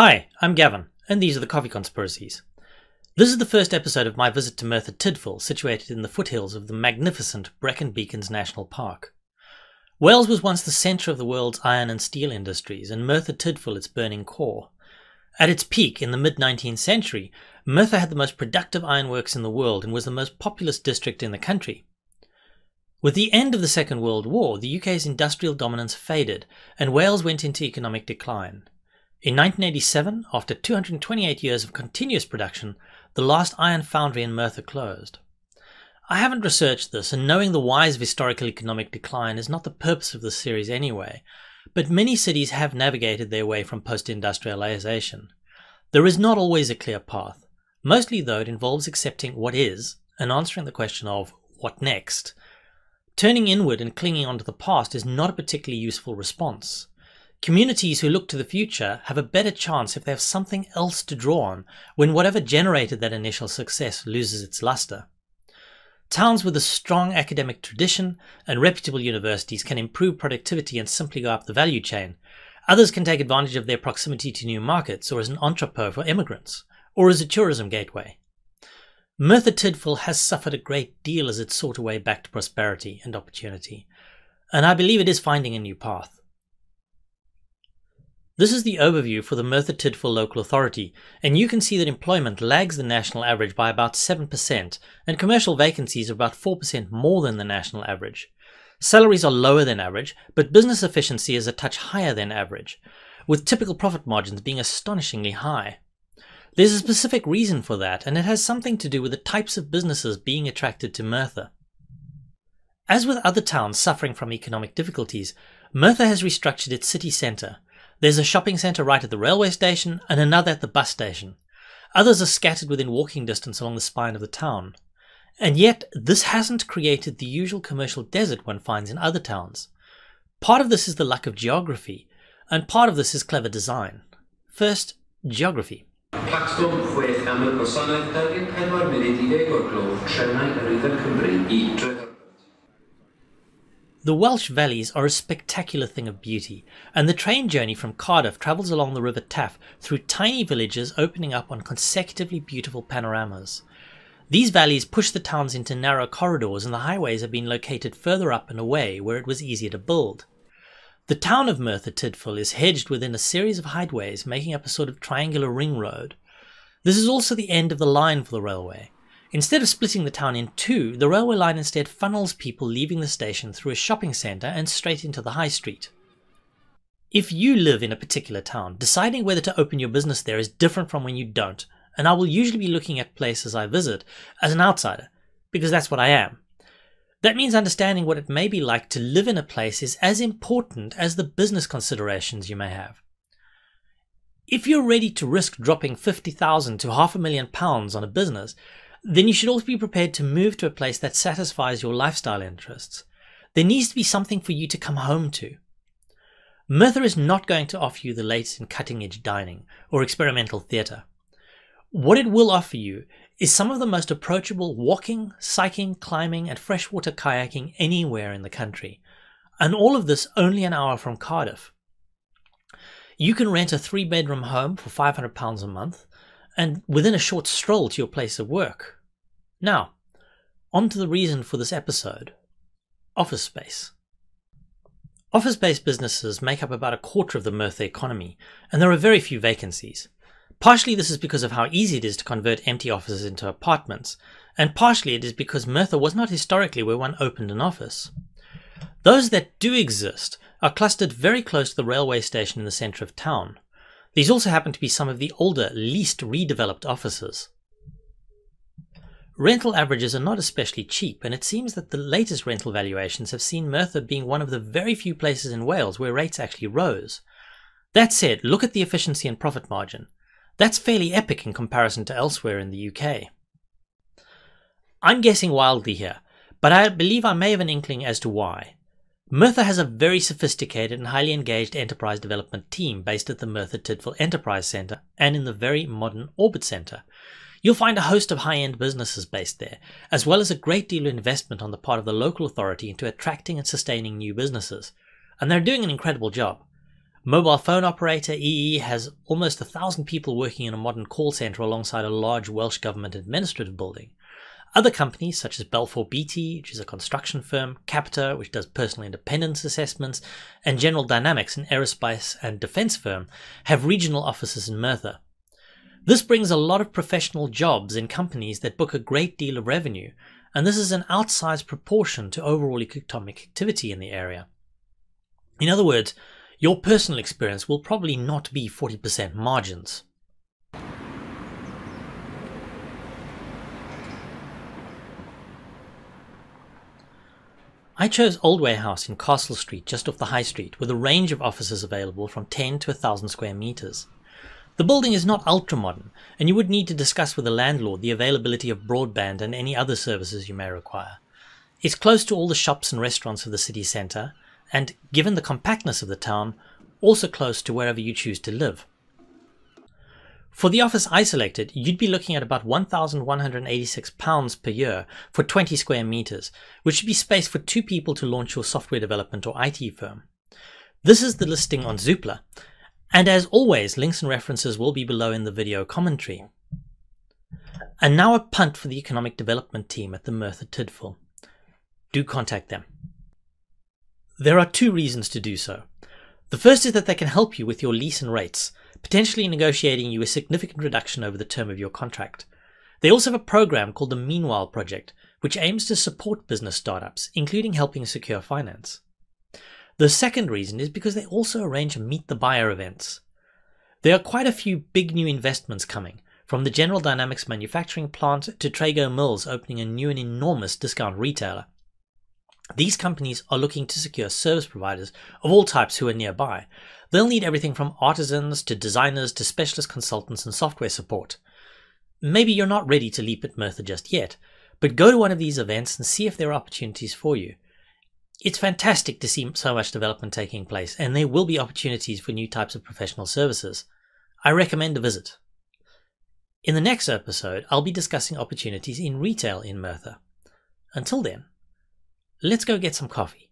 Hi, I'm Gavin, and these are the Coffee Conspiracies. This is the first episode of my visit to Merthyr Tydfil, situated in the foothills of the magnificent Brecon Beacons National Park. Wales was once the centre of the world's iron and steel industries, and Merthyr Tydfil its burning core. At its peak in the mid 19th century, Merthyr had the most productive ironworks in the world and was the most populous district in the country. With the end of the Second World War, the UK's industrial dominance faded, and Wales went into economic decline. In 1987, after 228 years of continuous production, the last iron foundry in Merthyr closed. I haven't researched this, and knowing the whys of historical economic decline is not the purpose of this series anyway, but many cities have navigated their way from post industrialization. There is not always a clear path. Mostly, though, it involves accepting what is and answering the question of what next. Turning inward and clinging onto the past is not a particularly useful response. Communities who look to the future have a better chance if they have something else to draw on when whatever generated that initial success loses its luster. Towns with a strong academic tradition and reputable universities can improve productivity and simply go up the value chain. Others can take advantage of their proximity to new markets or as an entrepot for immigrants, or as a tourism gateway. Merthyr Tydfil has suffered a great deal as it sought a way back to prosperity and opportunity, and I believe it is finding a new path. This is the overview for the Merthyr Tydfil local authority, and you can see that employment lags the national average by about 7%, and commercial vacancies are about 4% more than the national average. Salaries are lower than average, but business efficiency is a touch higher than average, with typical profit margins being astonishingly high. There's a specific reason for that, and it has something to do with the types of businesses being attracted to Merthyr. As with other towns suffering from economic difficulties, Merthyr has restructured its city centre, there's a shopping centre right at the railway station and another at the bus station. Others are scattered within walking distance along the spine of the town. And yet, this hasn't created the usual commercial desert one finds in other towns. Part of this is the luck of geography, and part of this is clever design. First, geography. The Welsh valleys are a spectacular thing of beauty, and the train journey from Cardiff travels along the River Taff through tiny villages opening up on consecutively beautiful panoramas. These valleys push the towns into narrow corridors, and the highways have been located further up and away where it was easier to build. The town of Merthyr Tydfil is hedged within a series of highways, making up a sort of triangular ring road. This is also the end of the line for the railway. Instead of splitting the town in two, the railway line instead funnels people leaving the station through a shopping centre and straight into the high street. If you live in a particular town, deciding whether to open your business there is different from when you don't, and I will usually be looking at places I visit as an outsider, because that's what I am. That means understanding what it may be like to live in a place is as important as the business considerations you may have. If you're ready to risk dropping 50,000 to half a million pounds on a business, then you should also be prepared to move to a place that satisfies your lifestyle interests. There needs to be something for you to come home to. Merthyr is not going to offer you the latest in cutting edge dining or experimental theatre. What it will offer you is some of the most approachable walking, cycling, climbing, and freshwater kayaking anywhere in the country, and all of this only an hour from Cardiff. You can rent a three bedroom home for £500 a month, and within a short stroll to your place of work. Now, on to the reason for this episode office space. Office based businesses make up about a quarter of the Merthyr economy, and there are very few vacancies. Partially this is because of how easy it is to convert empty offices into apartments, and partially it is because Merthyr was not historically where one opened an office. Those that do exist are clustered very close to the railway station in the centre of town. These also happen to be some of the older, least redeveloped offices. Rental averages are not especially cheap, and it seems that the latest rental valuations have seen Merthyr being one of the very few places in Wales where rates actually rose. That said, look at the efficiency and profit margin. That's fairly epic in comparison to elsewhere in the UK. I'm guessing wildly here, but I believe I may have an inkling as to why. Merthyr has a very sophisticated and highly engaged enterprise development team based at the Merthyr Tydfil Enterprise Centre and in the very modern Orbit Centre. You'll find a host of high end businesses based there, as well as a great deal of investment on the part of the local authority into attracting and sustaining new businesses. And they're doing an incredible job. Mobile phone operator EE has almost a thousand people working in a modern call center alongside a large Welsh government administrative building. Other companies such as Balfour Beatty, which is a construction firm, Capita, which does personal independence assessments, and General Dynamics, an aerospace and defense firm, have regional offices in Merthyr. This brings a lot of professional jobs in companies that book a great deal of revenue, and this is an outsized proportion to overall economic activity in the area. In other words, your personal experience will probably not be 40% margins. I chose Oldway House in Castle Street, just off the High Street, with a range of offices available from 10 to 1,000 square meters. The building is not ultra modern, and you would need to discuss with the landlord the availability of broadband and any other services you may require. It's close to all the shops and restaurants of the city centre, and given the compactness of the town, also close to wherever you choose to live. For the office I selected, you'd be looking at about £1,186 per year for 20 square meters, which should be space for two people to launch your software development or IT firm. This is the listing on Zoopla, and as always, links and references will be below in the video commentary. And now a punt for the economic development team at the Merthyr Tydfil. Do contact them. There are two reasons to do so. The first is that they can help you with your lease and rates, potentially negotiating you a significant reduction over the term of your contract. They also have a program called the Meanwhile Project, which aims to support business startups, including helping secure finance. The second reason is because they also arrange Meet the Buyer events. There are quite a few big new investments coming, from the General Dynamics manufacturing plant to Trago Mills opening a new and enormous discount retailer. These companies are looking to secure service providers of all types who are nearby, They'll need everything from artisans to designers to specialist consultants and software support. Maybe you're not ready to leap at Merthyr just yet, but go to one of these events and see if there are opportunities for you. It's fantastic to see so much development taking place, and there will be opportunities for new types of professional services. I recommend a visit. In the next episode, I'll be discussing opportunities in retail in Merthyr. Until then, let's go get some coffee.